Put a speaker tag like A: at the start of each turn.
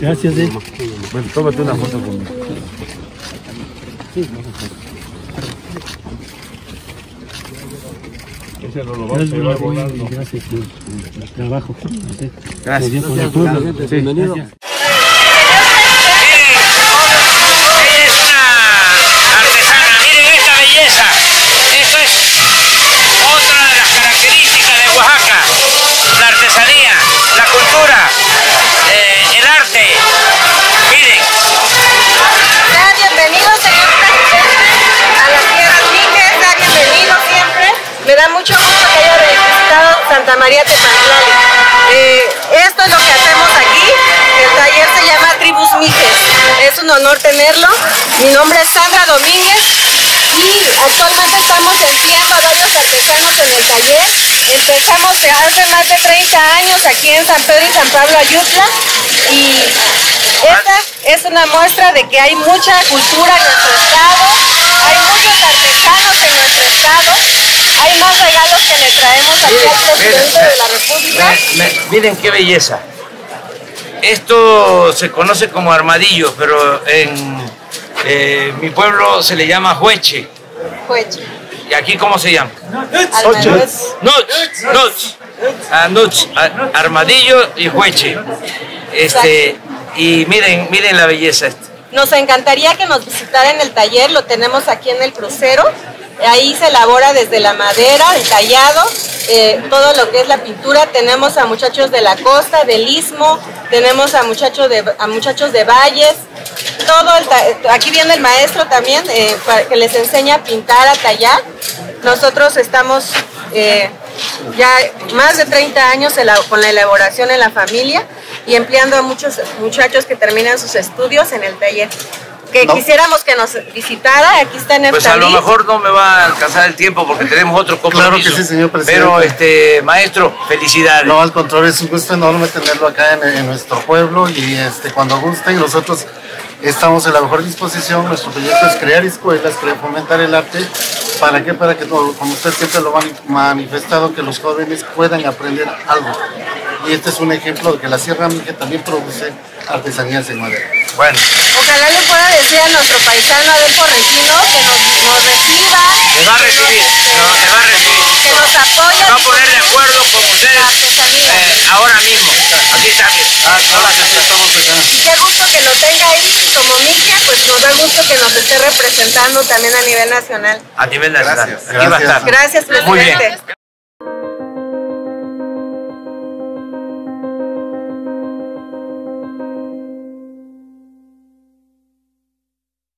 A: Gracias, eh.
B: Bueno, tómate una foto conmigo. Ese no lo vamos a llevar volando.
A: Gracias por el trabajo.
B: Gracias.
A: Bienvenido.
C: Santa María Tepantlali. Eh, esto es lo que hacemos aquí. El taller se llama Tribus Mijes. Es un honor tenerlo. Mi nombre es Sandra Domínguez y actualmente estamos empleando a varios artesanos en el taller. Empezamos hace más de 30 años aquí en San Pedro y San Pablo Ayutla y esta es una muestra de que hay mucha cultura en nuestro estado, hay muchos artesanos en nuestro estado, hay más regalos que le traemos aquí presidente de la República.
D: Me- miren qué belleza. Esto se conoce como armadillo, pero en eh, mi pueblo se le llama jueche.
C: Jueche,
D: ¿Y aquí cómo se llama?
C: almendruez.
D: Nuts, nuts, ah, nuts, ah, armadillo y jueche. Este, y miren, miren la belleza esta.
C: Nos encantaría que nos visitaran el taller, lo tenemos aquí en el crucero. Ahí se elabora desde la madera, el tallado, eh, todo lo que es la pintura. Tenemos a muchachos de la costa, del istmo, tenemos a muchachos de, a muchachos de valles. Todo el aquí viene el maestro también eh, para que les enseña a pintar, a tallar. Nosotros estamos eh, ya más de 30 años con la elaboración en la familia y empleando a muchos muchachos que terminan sus estudios en el taller. Que quisiéramos que nos visitara, aquí está Neftalí.
D: Pues a lo mejor no me va a alcanzar el tiempo porque tenemos otro compromiso.
E: Claro que sí, señor presidente.
D: Pero, este, maestro, felicidades.
E: No, al contrario, es un gusto enorme tenerlo acá en, en nuestro pueblo y este, cuando gusten nosotros estamos en la mejor disposición. Nuestro proyecto es crear escuelas, crear, fomentar el arte. ¿Para qué? Para que, como usted siempre lo ha mani- manifestado, que los jóvenes puedan aprender algo. Y este es un ejemplo de que la Sierra Mije también produce artesanías en madera.
D: Bueno,
C: Ojalá le pueda decir a nuestro paisano Adolfo Regino que nos, nos reciba.
D: le va a recibir, no, le va a recibir.
C: Que nos apoye.
D: Se va a poner de acuerdo con ustedes eh, ahora mismo. Aquí está, bien.
E: Ah, sí, estamos.
C: Y qué gusto que lo tenga ahí como Miquia, pues nos da gusto que nos esté representando también a nivel nacional.
D: A nivel nacional.
E: Gracias.
D: Aquí va a estar.
E: Gracias.
C: Gracias,
D: Muy bien.
C: presidente.